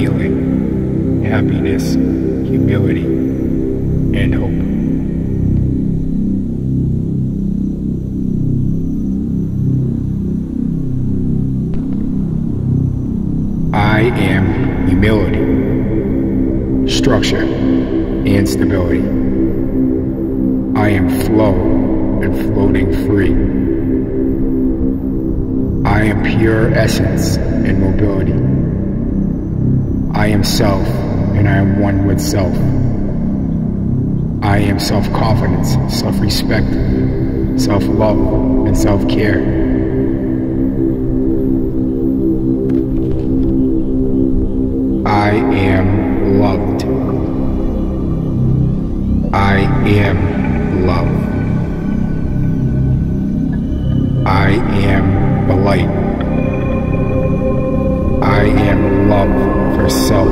healing, happiness, humility, and hope. I am humility, structure, and stability. I am flow and floating free. I am pure essence and mobility. I am self and I am one with self. I am self confidence, self respect, self love, and self care. I am loved. I am love. I am the light. I am love for self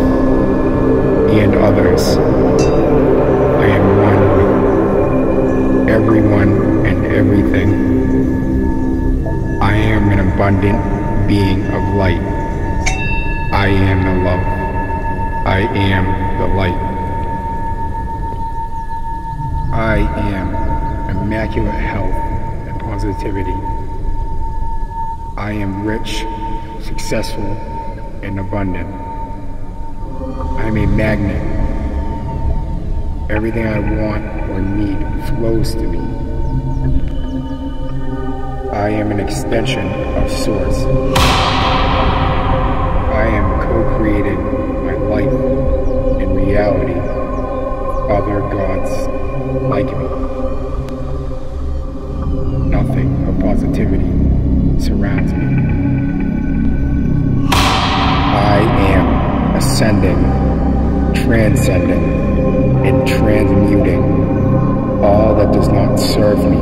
and others. I am one with everyone and everything. I am an abundant being of light. I am the love. I am the light. I am immaculate health and positivity. I am rich, successful, and abundant. I am a magnet. Everything I want or need flows to me. I am an extension of Source. I am co-created my life and reality with other gods like me. Nothing of positivity surrounds me. I am ascending, transcending, and transmuting all that does not serve me.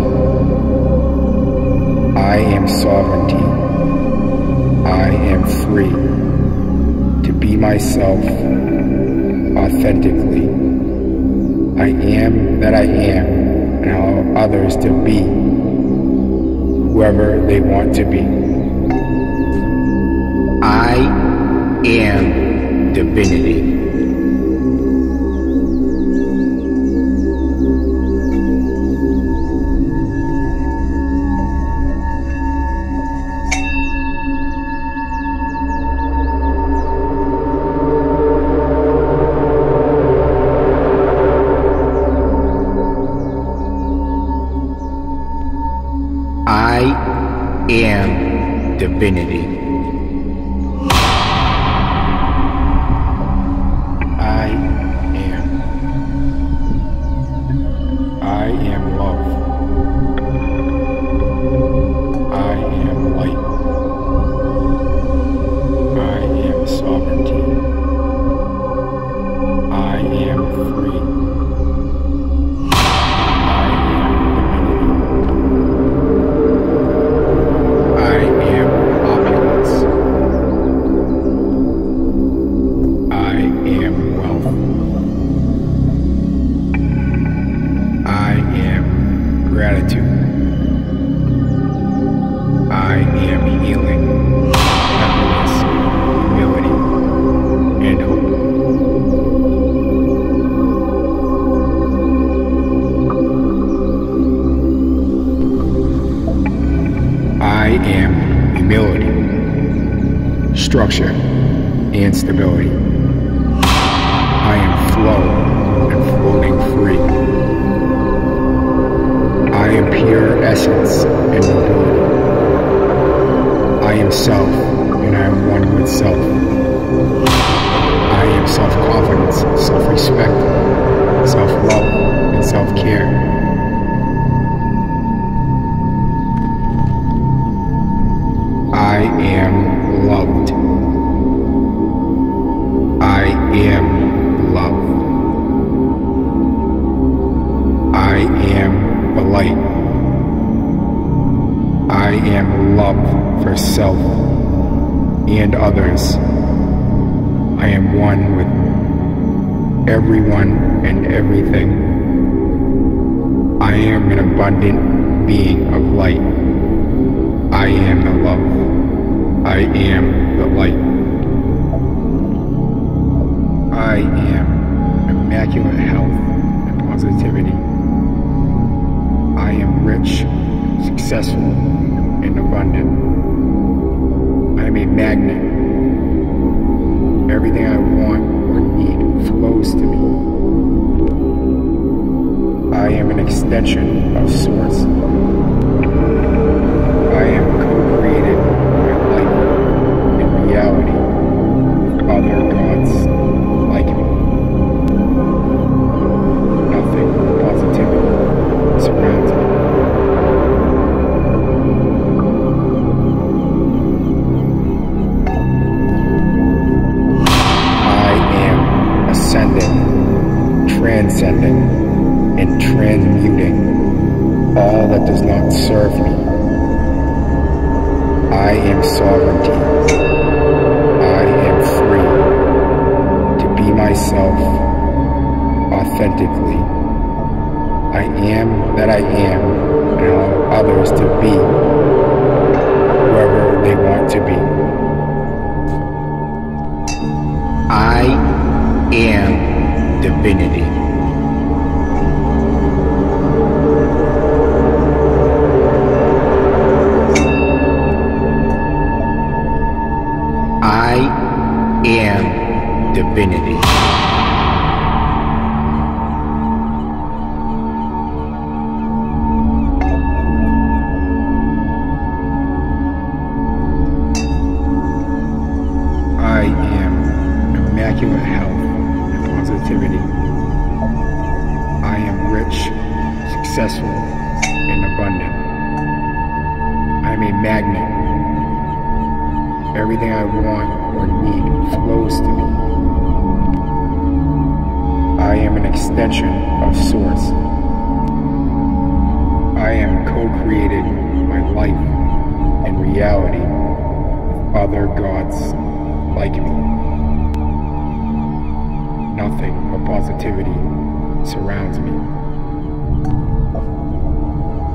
I am sovereignty. I am free to be myself authentically. I am that I am and allow others to be whoever they want to be. I am divinity. Everyone and everything. I am an abundant being of light. I am the love. I am the light. I am immaculate health and positivity. I am rich, successful, and abundant. I am a magnet. Everything I want or need flows to me. I am an extension of Source. I am authentically. I am that I am and allow others to be whoever they want to be. I am divinity. Other gods like me. Nothing but positivity surrounds me.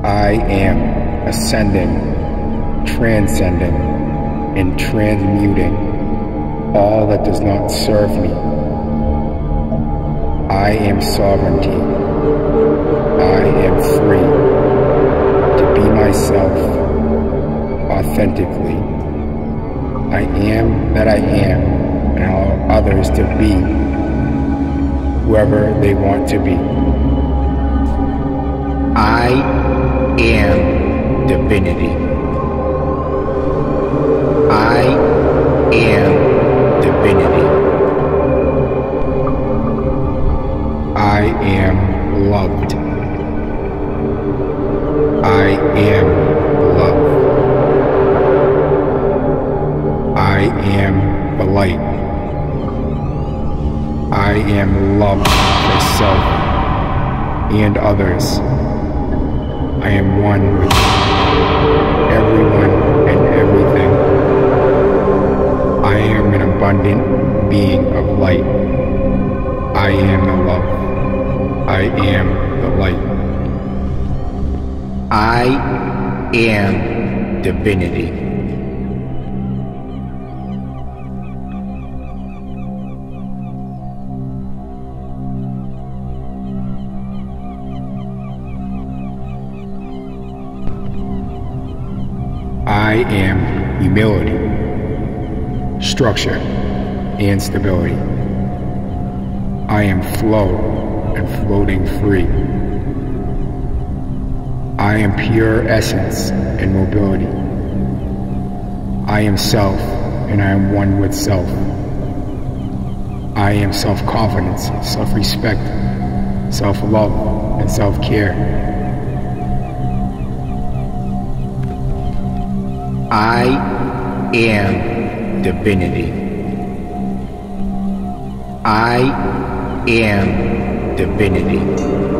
I am ascending, transcending, and transmuting all that does not serve me. I am sovereignty. I am free to be myself authentically. I am that I am and allow others to be whoever they want to be. I am divinity. I am divinity. I am loved. I am I am love for self and others. I am one with everyone and everything. I am an abundant being of light. I am the love. I am the light. I am divinity. I am humility, structure, and stability. I am flow and floating free. I am pure essence and mobility. I am self, and I am one with self. I am self confidence, self respect, self love, and self I am divinity. I am divinity.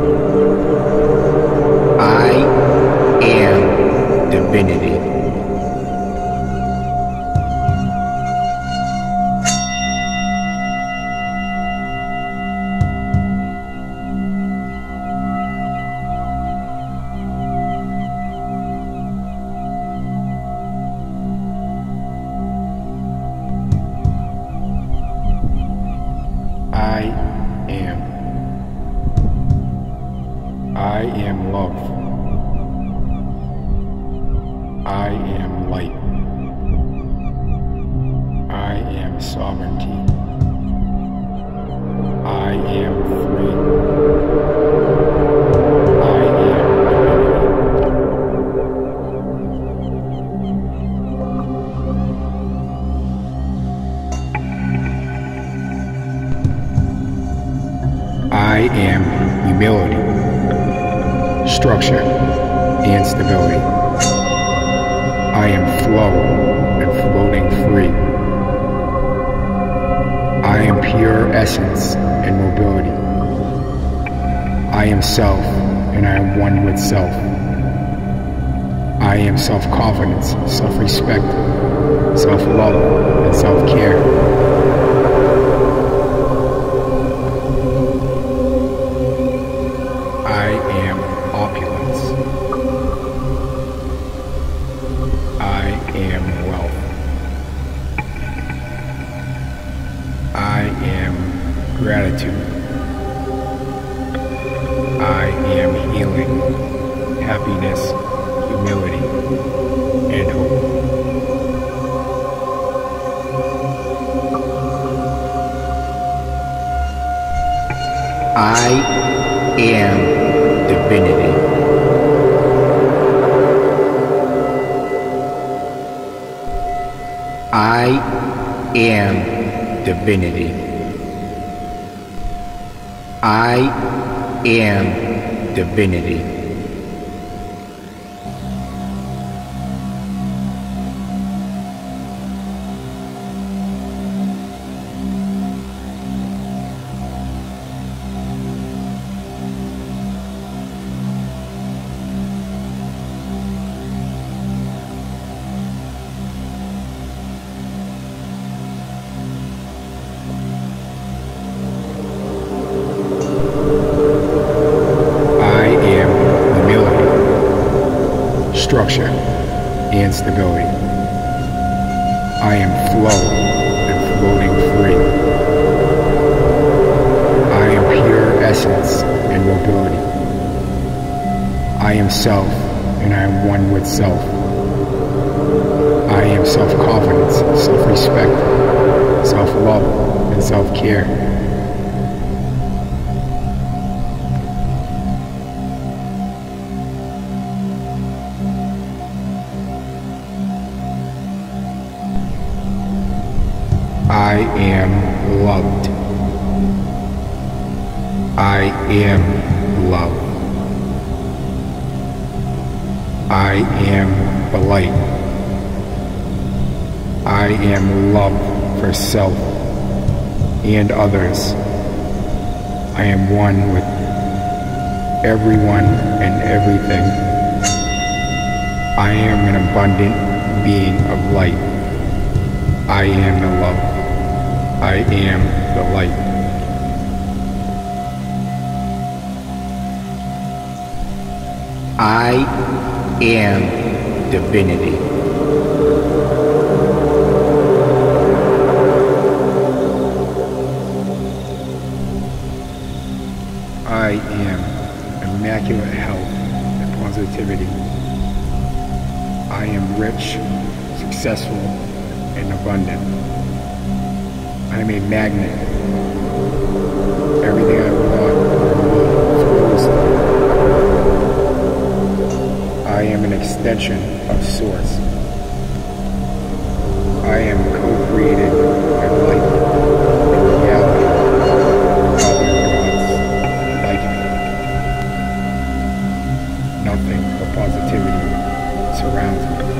I am self and I am one with self. I am self confidence, self respect, self love, and self care. Divinity. I am divinity. I am love for self and others. I am one with everyone and everything. I am an abundant being of light. I am the love. I am the light. I am divinity. And positivity. I am rich, successful, and abundant. I am a magnet. Everything I want. I am an extension of Source. surrounds.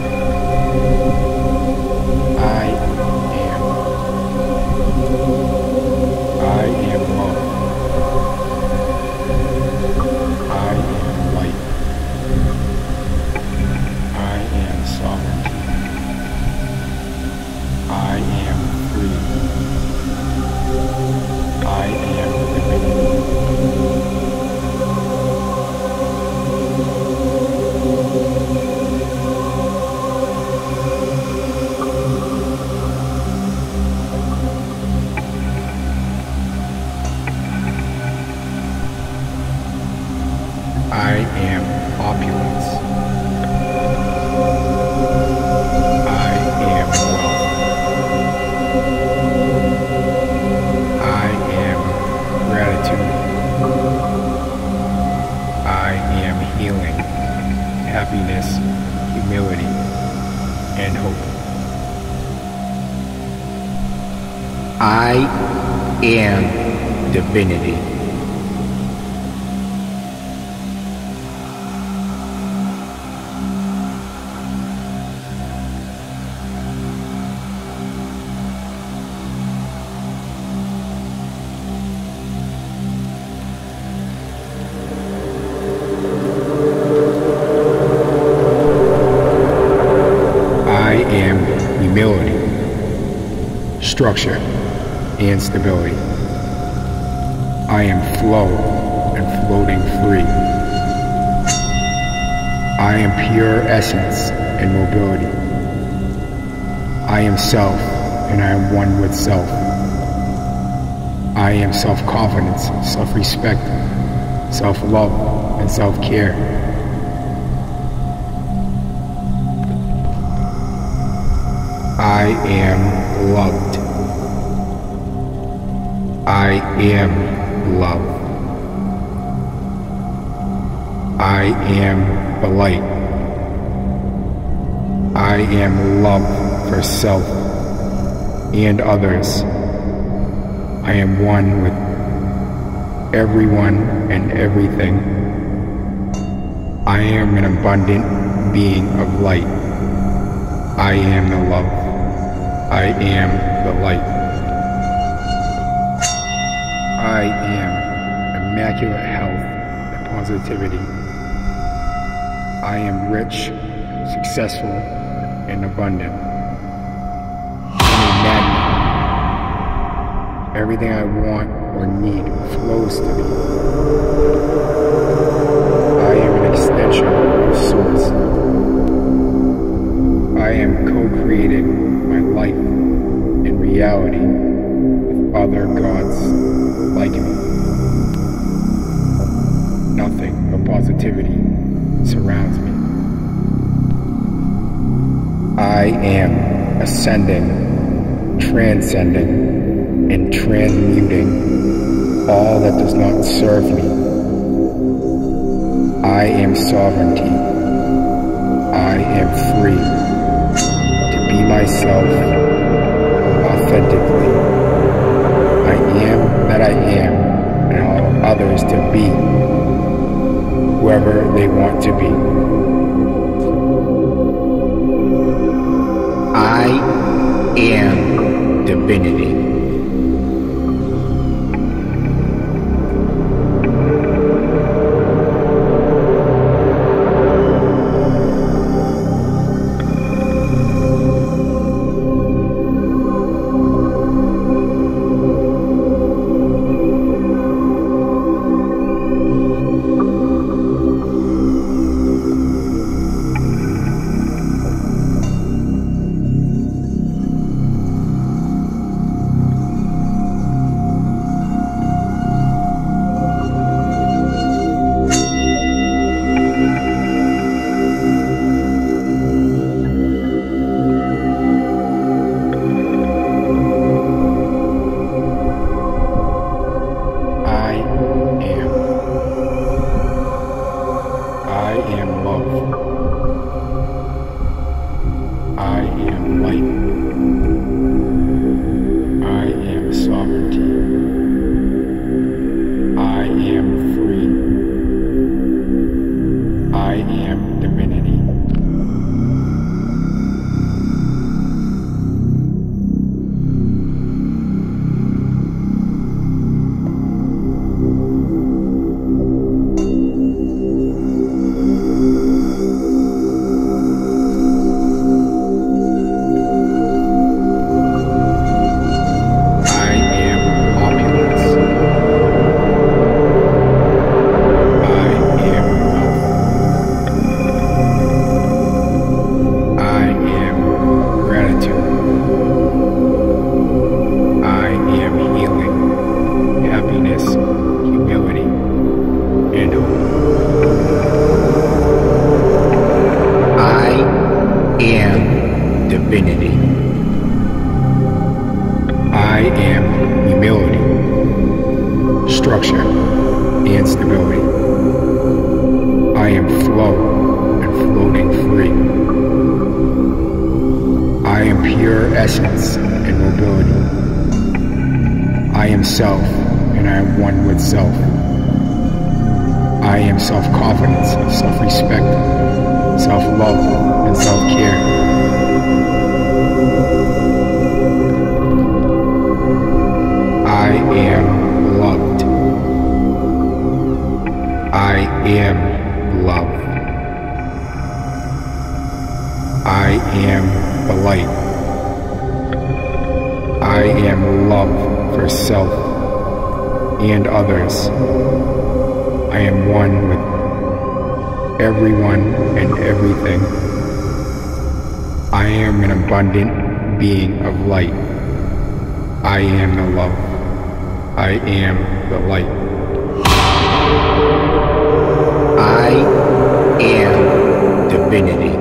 Structure, and stability. I am flow and floating free. I am pure essence and mobility. I am self and I am one with self. I am self-confidence, self-respect, self-love, and self-care. I am loved. I am love. I am the light. I am love for self and others. I am one with everyone and everything. I am an abundant being of light. I am the love. I am the light. I am immaculate health and positivity. I am rich, successful, and abundant. I'm a magnet. Everything I want or need flows to me. I am an extension of Source. I am co-creating my life in reality with other gods like me. Nothing but positivity surrounds me. I am ascending, transcending, and transmuting all that does not serve me. I am sovereignty. I am free to be myself authentically. I am and allow others to be whoever they want to be. I am divinity. Pure essence and mobility. I am self and I am one with self. I am self-confidence, self-respect, self-love, and self-care. I am loved. I am love. I am the light. I am love for self and others. I am one with everyone and everything. I am an abundant being of light. I am the love. I am the light. I am divinity.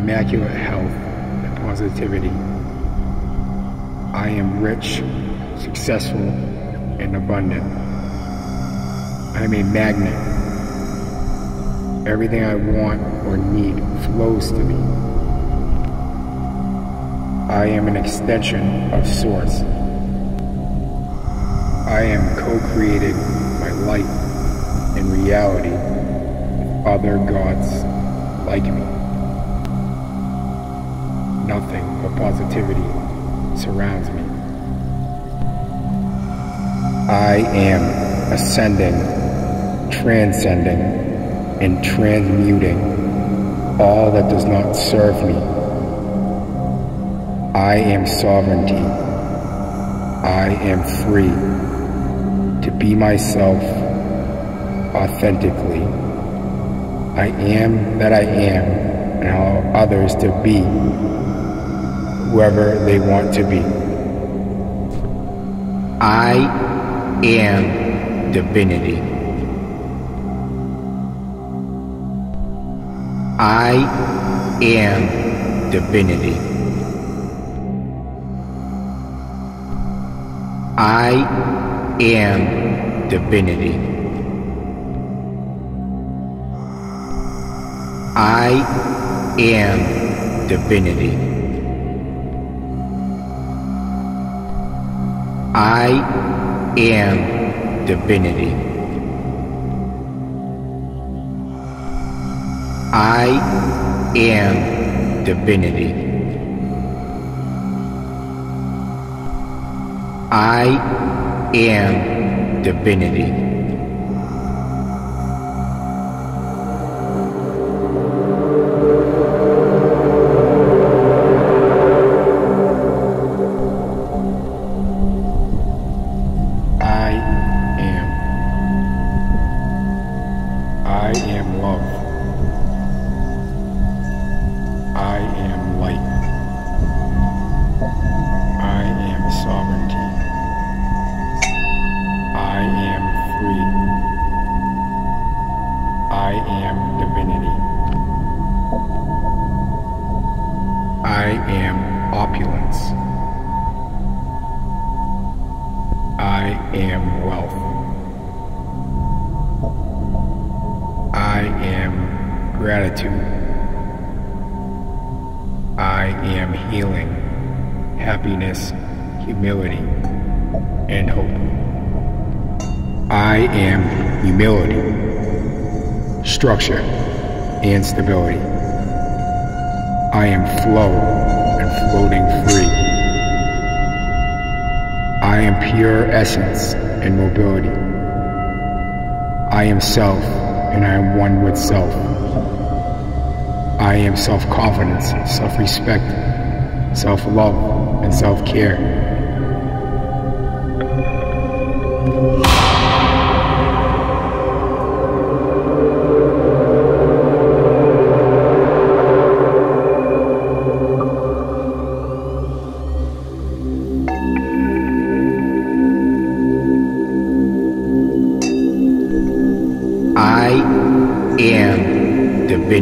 Immaculate health and positivity. I am rich, successful, and abundant. I am a magnet. Everything I want or need flows to me. I am an extension of Source. I am co-created my life and reality with other gods like me. Nothing but positivity surrounds me. I am ascending, transcending, and transmuting all that does not serve me. I am sovereignty. I am free to be myself authentically. I am that I am and allow others to be whoever they want to be. I am divinity. I am divinity. I am divinity. I am divinity. I am divinity. I am divinity. I am divinity. Humility, structure, and stability. I am flow and floating free. I am pure essence and mobility. I am self and I am one with self. I am self-confidence, self-respect, self-love, and self-care. I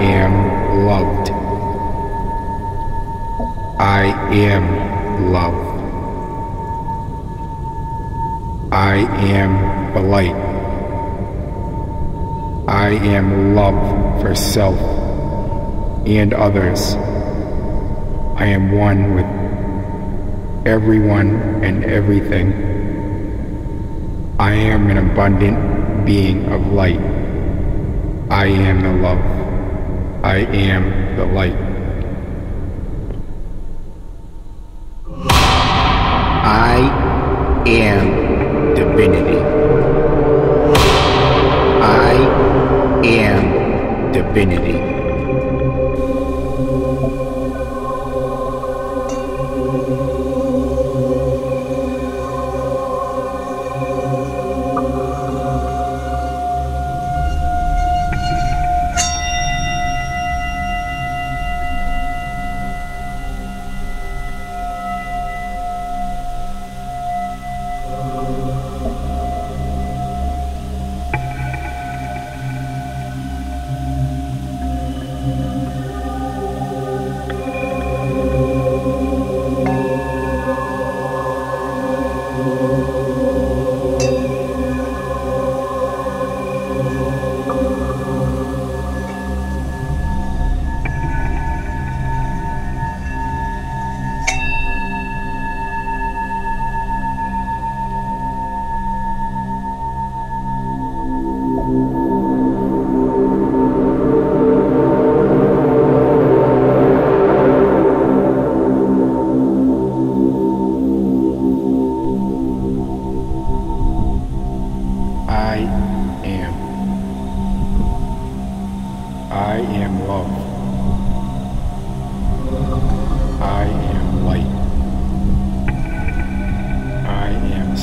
am loved. I am love. I am the light. I am love for self and others. I am one with everyone and everything. I am an abundant being of light. I am the love. I am the light.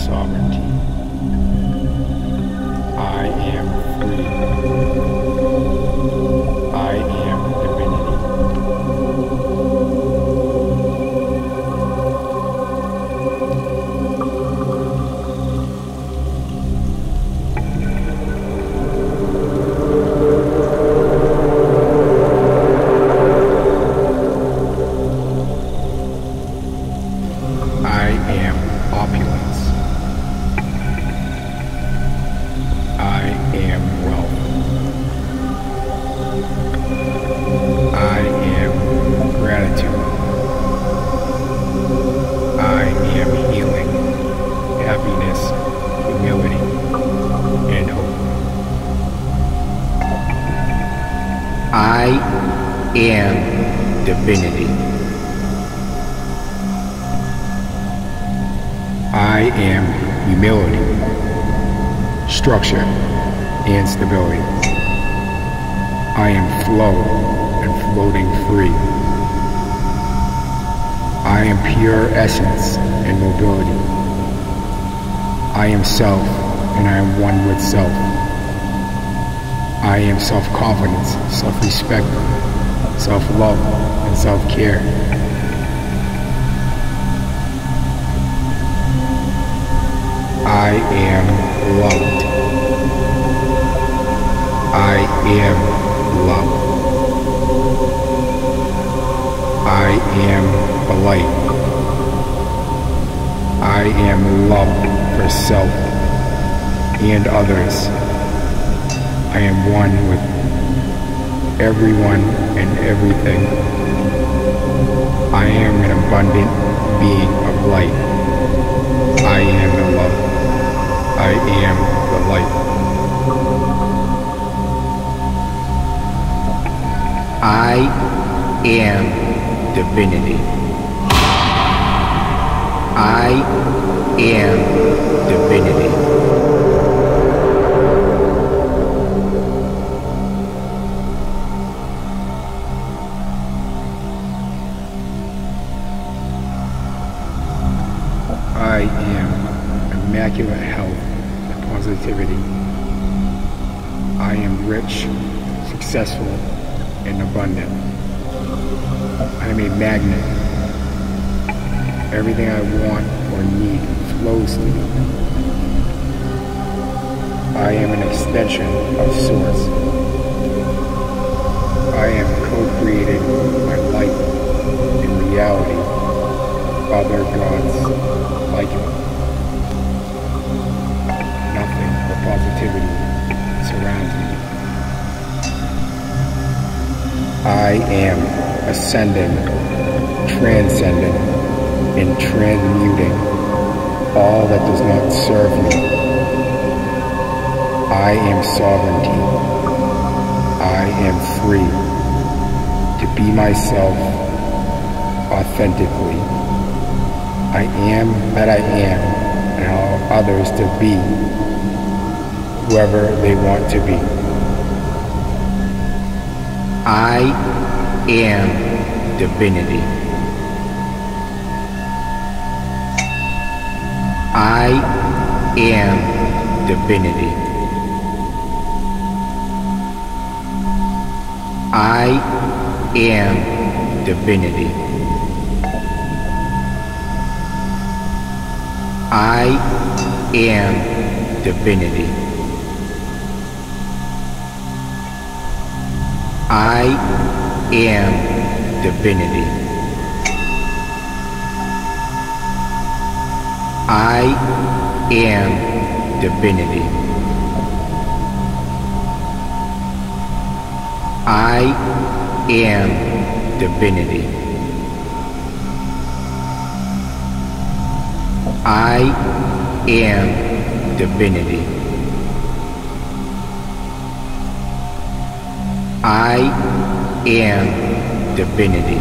Sovereignty. I am free. I am pure essence and mobility. I am self and I am one with self. I am self-confidence, self-respect, self-love, and self-care. I am loved. I am love. I am the light. I am love for self and others. I am one with everyone and everything. I am an abundant being of light. I am the love. I am the light. I am divinity. I am divinity. I am immaculate health and positivity. I am rich, successful, and abundant. I am a magnet Everything I want or need flows to me. I am an extension of Source. I am co-created by light in reality, other gods like me. Nothing but positivity surrounds me. I am ascending, transcending, and transmuting all that does not serve me. I am sovereignty. I am free to be myself authentically. I am that I am and allow others to be whoever they want to be. I am divinity. I am divinity. I am divinity. I am divinity. I am divinity. I am divinity. I am divinity. I am divinity. I am divinity.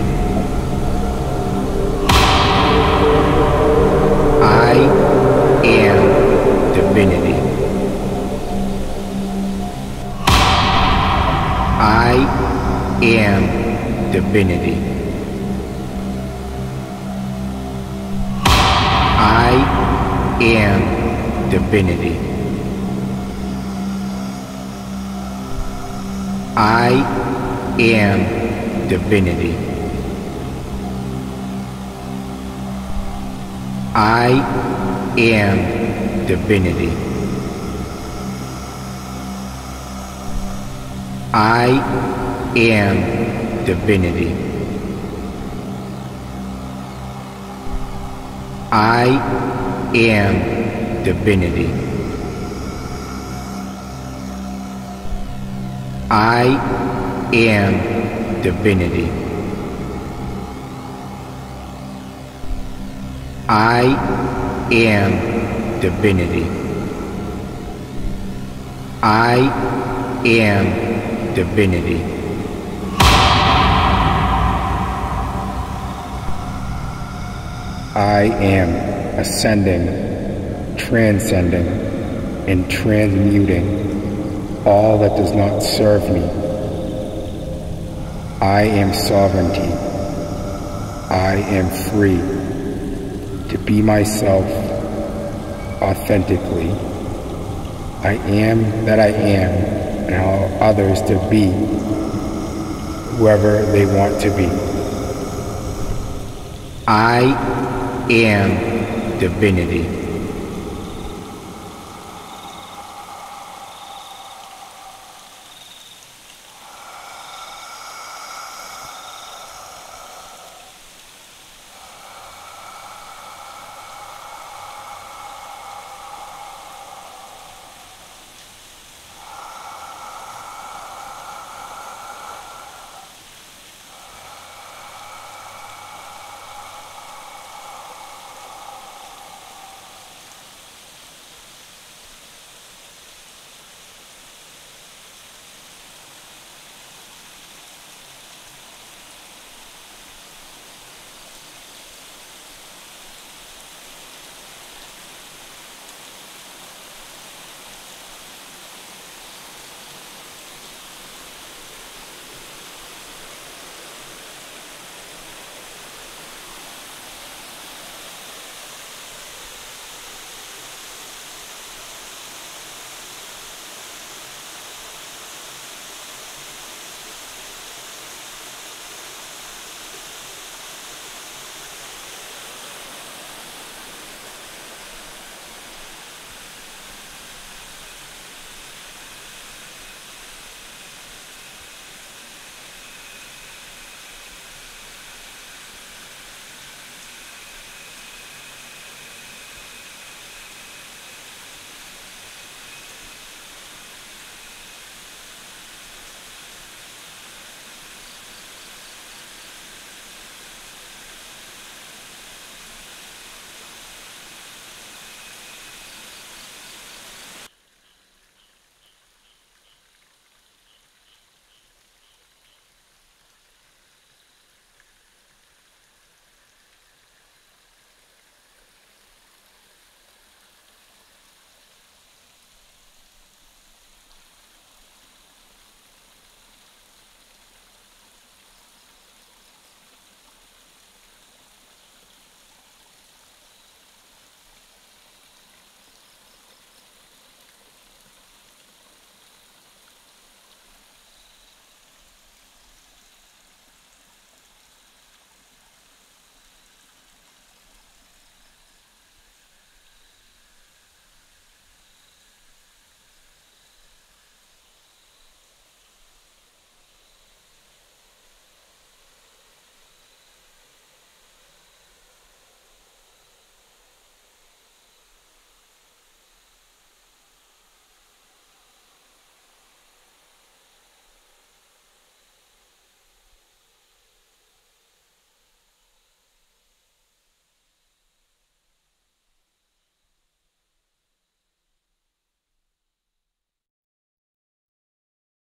I am divinity. I am divinity. I am divinity. I am divinity. I am divinity. I am divinity. I am divinity. I am divinity. I am divinity. I am divinity. I am ascending, transcending, and transmuting all that does not serve me. I am sovereignty. I am free to be myself authentically. I am that I am and allow others to be whoever they want to be. I am divinity.